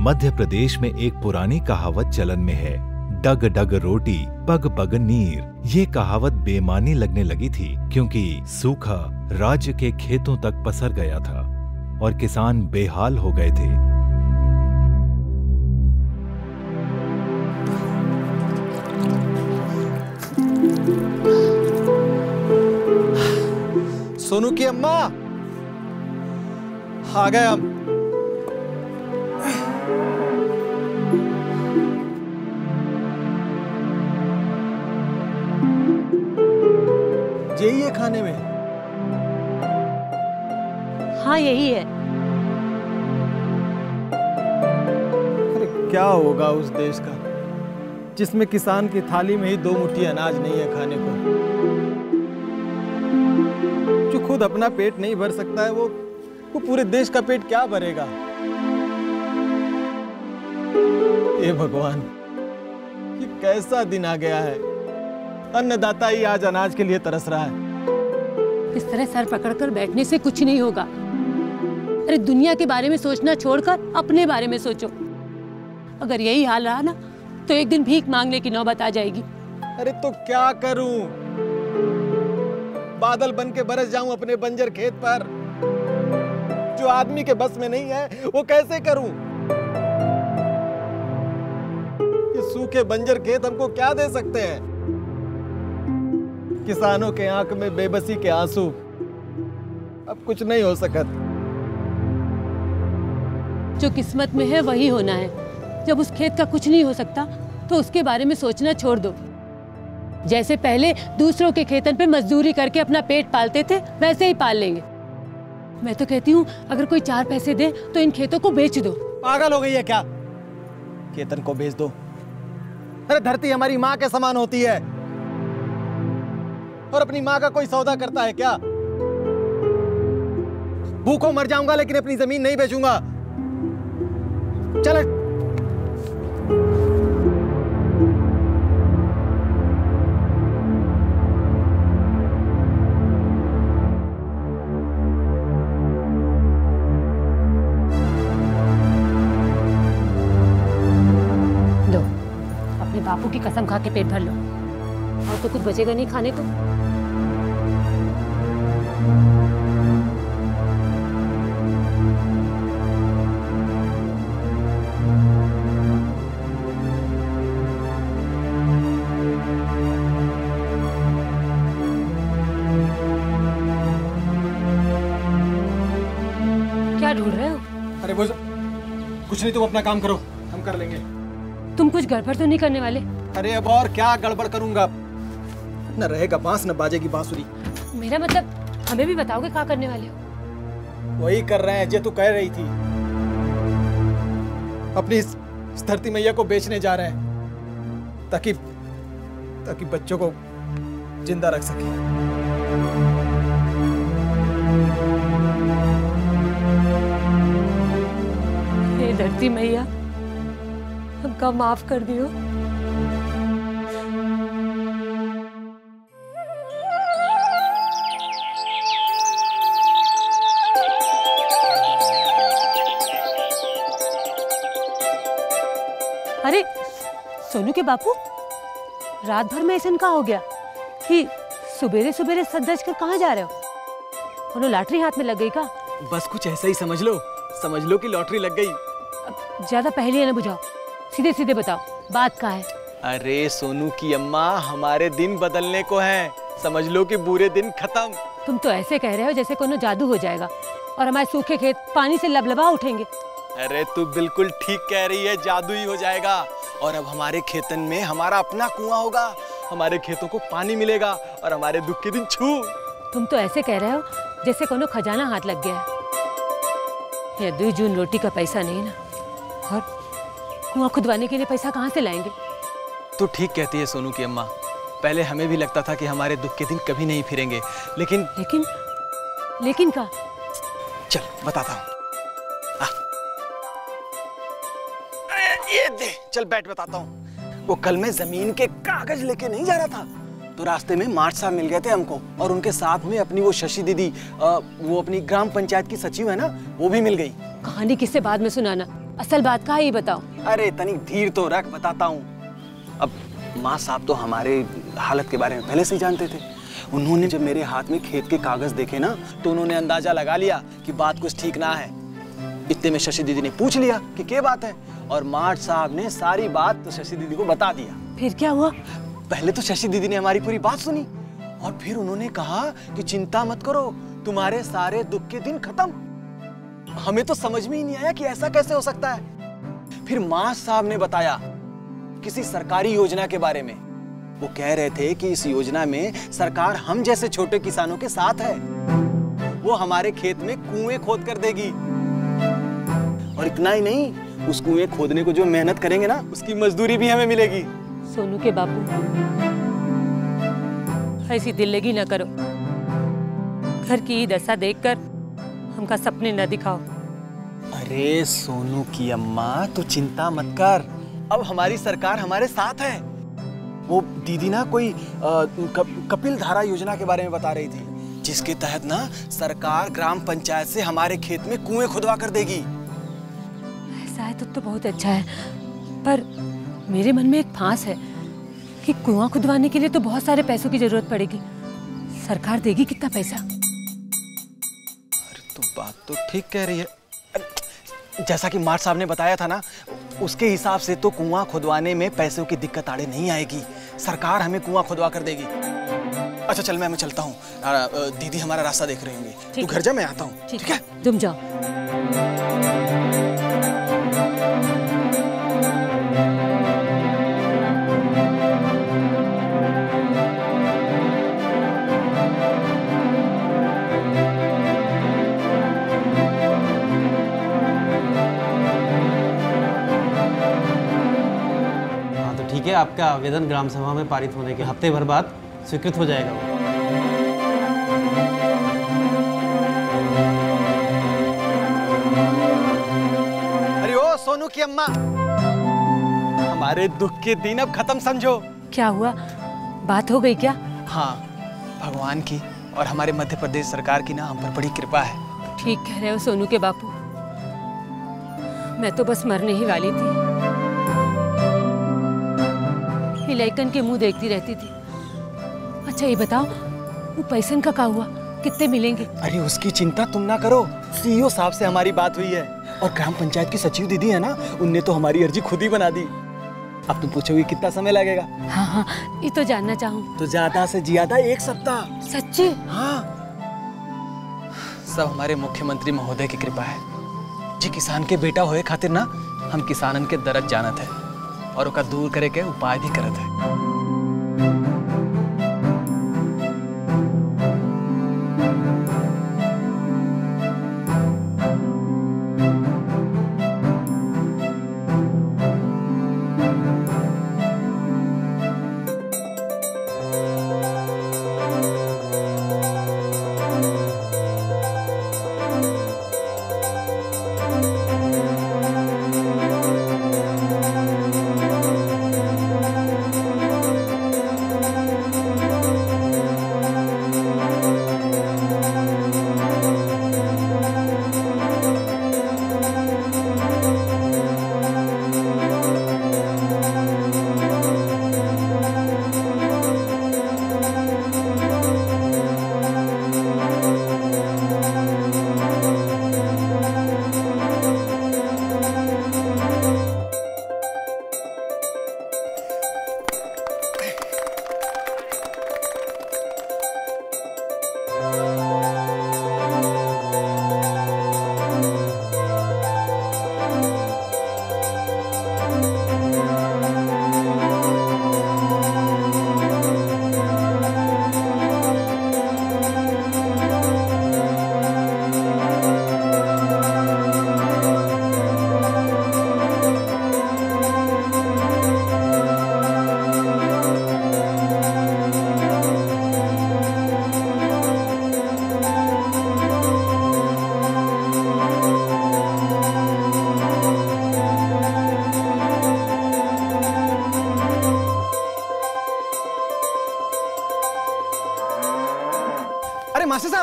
मध्य प्रदेश में एक पुरानी कहावत चलन में है, डग डग रोटी, पग पग नीर। ये कहावत बेमानी लगने लगी थी, क्योंकि सूखा राज्य के खेतों तक पसर गया था, और किसान बेहाल हो गए थे। सोनू की अम्मा। आ गए हम। यही है खाने में? हाँ यही है। अरे क्या होगा उस देश का जिसमें किसान की थाली में ही दो मुट्ठी अनाज नहीं है खाने को? जो खुद अपना पेट नहीं भर सकता है वो वो पूरे देश का पेट क्या भरेगा? हे भगवान ये कैसा दिन आ गया है। अन्नदाता ही आज अनाज के लिए तरस रहा है। इस तरह सर पकड़कर बैठने से कुछ नहीं होगा। अरे दुनिया के बारे में सोचना छोड़कर अपने बारे में सोचो। अगर यही हाल रहा ना तो एक दिन भीख मांगने की नौबत आ जाएगी। अरे तो क्या करूँ? बादल बन के बरस जाऊँ अपने बंजर खेत पर। जो आदमी के बस में नहीं है, वो कैसे करूँ? ये सूखे बंजर खेत हमको क्या दे सकते हैं? किसानों के आँख में बेबसी के आँसू। अब कुछ नहीं हो सकत। जो किस्मत में है, वही होना है। जब उस खेत का कुछ नहीं हो सकता तो उसके बारे में सोचना छोड़ दो। जैसे पहले दूसरों के खेतन पे मजदूरी करके अपना पेट पालते थे, वैसे ही पाल लेंगे। मैं तो कहती हूँ, अगर कोई चार पैसे दे तो इन खेतों को बेच दो। पागल हो गई है क्या? केतन को बेच दो। अरे धरती हमारी माँ के समान होती है। और अपनी माँ का कोई सौदा करता है क्या? भूखों मर जाऊँगा, लेकिन अपनी ज़मीन नहीं बेचूँगा। चल। बापू की कसम खा के पेट भर लो। और तो कुछ बचेगा नहीं खाने को। क्या ढूंढ रहे हो? अरे वो कुछ नहीं, तुम अपना काम करो। हम कर लेंगे। तुम कुछ गड़बड़ तो नहीं करने वाले? अरे अब और क्या गड़बड़ करूँगा? न रहेगा बाँस न बाजेगी बांसुरी। मेरा मतलब हमें भी बताओगे क्या करने वाले हो। वही कर रहे हैं जे तू कह रही थी। अपनी इस इस धरती मैया को बेचने जा रहे हैं ताकि ताकि बच्चों को ज़िंदा रख सके। धरती मैया हमका माफ़ कर दियो। अरे सोनू के बापू रात भर में ऐसा का हो गया कि सुबेरे सुबेरे सदज कर कहाँ जा रहे हो? कोनो लॉटरी हाथ में लग गई का? बस कुछ ऐसा ही समझ लो। समझ लो कि लॉटरी लग गई। ज़्यादा पहले ना बुझाओ। सीधे सीधे बताओ बात का है? अरे सोनू की अम्मा हमारे दिन बदलने को हैं। समझ लो कि बुरे दिन खत्म। तुम तो ऐसे कह रहे हो जैसे कोनो जादू हो जाएगा और हमारे सूखे खेत पानी से लबलबा उठेंगे। अरे तू बिल्कुल ठीक कह रही है जादू ही हो जाएगा। और अब हमारे खेतन में हमारा अपना कुआँ होगा। हमारे खेतों को पानी मिलेगा और हमारे दुख के दिन छू। तुम तो ऐसे कह रहे हो जैसे कोनो खजाना हाथ लग गया है। ये दो जून रोटी का पैसा नहीं ना? और कुआँ खुदवाने के लिए पैसा कहाँ से लाएँगे? तो ठीक कहती है सोनू की अम्मा। पहले हमें भी लगता था कि हमारे दुख के दिन कभी नहीं फिरेंगे लेकिन लेकिन लेकिन का चल बताता हूँ। ये दे चल बैठ बताता हूँ। वो कल मैं ज़मीन के कागज़ लेके नहीं जा रहा था। तो रास्ते में मार्च साहब मिल गए थे हमको और उनके साथ में अपनी वो शशि दीदी वो अपनी ग्राम पंचायत की सचिव है ना वो भी मिल गई। कहानी किससे बाद में सुनाना? असल बात का ही बताओ? अरे तनिक धीर तो रख बताता हूँ। अब माँ साहब तो हमारे हालत के बारे में पहले से ही जानते थे। उन्होंने जब मेरे हाथ में खेत के कागज़ देखे ना तो उन्होंने अंदाज़ा लगा लिया कि बात कुछ ठीक ना है। इतने में शशि दीदी ने पूछ लिया कि क्या बात है और मार्च साहब ने सारी बात तो शशि दीदी को बता दिया। फिर क्या हुआ? पहले तो शशि दीदी ने हमारी पूरी बात सुनी और फिर उन्होंने कहा कि चिंता मत करो तुम्हारे सारे दुख के दिन खत्म। हमें तो समझ में ही नहीं आया कि ऐसा कैसे हो सकता है। फिर माँ साहब ने बताया किसी सरकारी योजना के बारे में। वो कह रहे थे कि इस योजना में सरकार हम जैसे छोटे किसानों के साथ है। वो हमारे खेत में कुएँ खोद कर देगी। और इतना ही नहीं, उस कुएँ खोदने को जो मेहनत करेंगे ना, उसकी मजदूरी भी हमें मिलेगी। सोनू के बापू ऐसी दिल लगी न करो। घर की दशा देखकर हमका सपने न दिखाओ। अरे सोनू की अम्मा तू चिंता मत कर। अब हमारी सरकार हमारे साथ है। वो दीदी ना कोई कप, कपिल धारा योजना के बारे में बता रही थी जिसके तहत ना सरकार ग्राम पंचायत से हमारे खेत में कुएँ खुदवा कर देगी। ऐसा है तब तो बहुत अच्छा है पर मेरे मन में एक फांस है कि कुआँ खुदवाने के लिए तो बहुत सारे पैसों की ज़रूरत पड़ेगी। सरकार देगी कितना पैसा? तो ठीक कह रही है। जैसा कि मार्ट साहब ने बताया था ना उसके हिसाब से तो कुआँ खुदवाने में पैसों की दिक्कत आड़े नहीं आएगी। सरकार हमें कुआँ खुदवा कर देगी। अच्छा चल मैं मैं चलता हूँ। दीदी हमारा रास्ता देख रही होंगी। तू घर जा मैं आता हूँ। ठीक है? तुम जाओ। आपका आवेदन ग्राम सभा में पारित होने के हफ़्ते भर बाद स्वीकृत हो जाएगा अरे ओ सोनू की अम्मा। हमारे दुख के दिन अब खत्म समझो। क्या हुआ? बात हो गई क्या? हाँ भगवान की और हमारे मध्य प्रदेश सरकार की ना हम पर बड़ी कृपा है। ठीक कह रहे हो सोनू के बापू। मैं तो बस मरने ही वाली थी। इलाइकन के मुँह देखती रहती थी। अच्छा ये बताओ वो पैसन का क्या हुआ? कितने मिलेंगे? अरे उसकी चिंता तुम ना करो। सीईओ साहब से हमारी बात हुई है। और ग्राम पंचायत की सचिव दीदी है ना उनने तो हमारी अर्जी खुद ही बना दी। अब तुम पूछोगे कितना समय लगेगा? हाँ हाँ ये तो जानना चाहूँ। तो ज़्यादा से ज़्यादा एक सप्ताह। सच्ची? हाँ। सब हमारे मुख्यमंत्री महोदय की कृपा है। जी किसान के बेटा होए खातिर ना हम किसानन के दर्द जानत है। और दूर करे के उपाय भी करत है।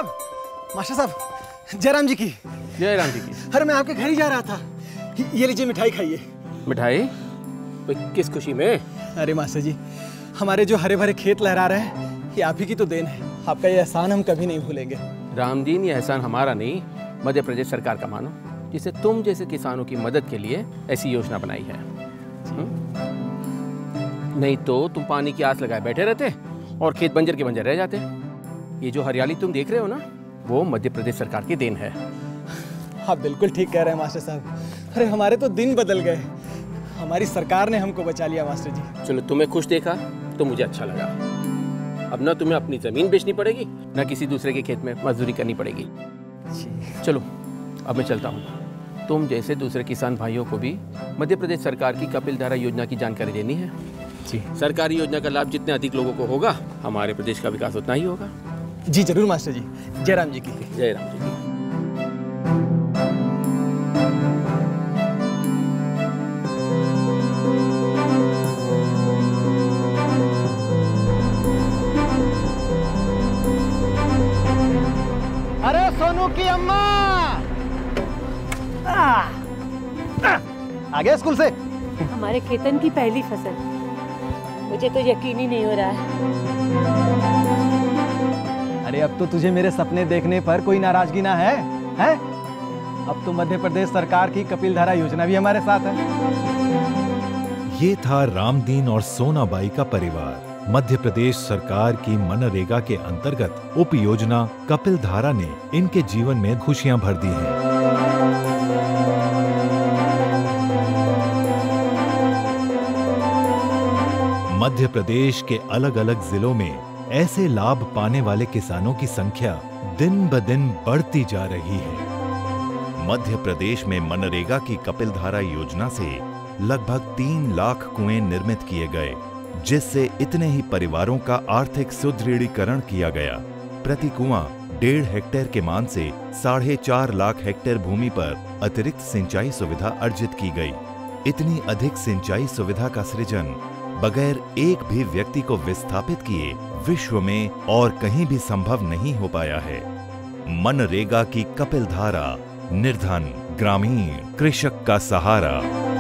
साहब मास्टर साहब जयराम जी की। जय राम जी की। अरे मैं आपके घर ही जा रहा था। ये लीजिए मिठाई खाइए। मिठाई? तो किस खुशी में? अरे मास्टर जी हमारे जो हरे भरे खेत लहरा रहे हैं ये आप ही की तो देन है। आपका ये एहसान हम कभी नहीं भूलेंगे। राम जी ये एहसान हमारा नहीं। मध्य प्रदेश सरकार का मानो जिसे तुम जैसे किसानों की मदद के लिए ऐसी योजना बनाई है। हम्म? नहीं तो तुम पानी की आस लगाए बैठे रहते और खेत बंजर के बंजर रह जाते। ये जो हरियाली तुम देख रहे हो ना वो मध्य प्रदेश सरकार की देन है। आप बिल्कुल ठीक कह रहे हैं मास्टर साहब। अरे हमारे तो दिन बदल गए। हमारी सरकार ने हमको बचा लिया मास्टर जी। चलो तुम्हें खुश देखा तो मुझे अच्छा लगा। अब ना तुम्हें अपनी ज़मीन बेचनी पड़ेगी ना किसी दूसरे के खेत में मजदूरी करनी पड़ेगी। चलो अब मैं चलता हूँ। तुम जैसे दूसरे किसान भाइयों को भी मध्य प्रदेश सरकार की कपिल धारा योजना की जानकारी देनी है। जी। सरकारी योजना का लाभ जितने अधिक लोगों को होगा हमारे प्रदेश का विकास उतना ही होगा। जी ज़रूर मास्टर जी। जयराम जी की। जय राम जी। की अरे सोनू की अम्मा! आ गया स्कूल से। हमारे खेतन की पहली फ़सल। मुझे तो यकीन ही नहीं हो रहा है। अरे अब तो तुझे मेरे सपने देखने पर कोई नाराज़गी ना है, हैं? अब तो मध्य प्रदेश सरकार की कपिल धारा योजना भी हमारे साथ है ये था रामदीन और सोनाबाई का परिवार मध्य प्रदेश सरकार की मनरेगा के अंतर्गत उप योजना कपिल धारा ने इनके जीवन में खुशियाँ भर दी हैं। मध्य प्रदेश के अलग अलग जिलों में ऐसे लाभ पाने वाले किसानों की संख्या दिन ब दिन बढ़ती जा रही है। मध्य प्रदेश में मनरेगा की कपिल धारा योजना से लगभग तीन लाख कुएँ निर्मित किए गए, जिससे इतने ही परिवारों का आर्थिक सुदृढ़ीकरण किया गया। प्रति कुआँ डेढ़ हेक्टेयर के मान से साढ़े चार लाख हेक्टेयर भूमि पर अतिरिक्त सिंचाई सुविधा अर्जित की गई। इतनी अधिक सिंचाई सुविधा का सृजन बगैर एक भी व्यक्ति को विस्थापित किए विश्व में और कहीं भी संभव नहीं हो पाया है। मनरेगा की कपिल धारा निर्धन, ग्रामीण, कृषक का सहारा।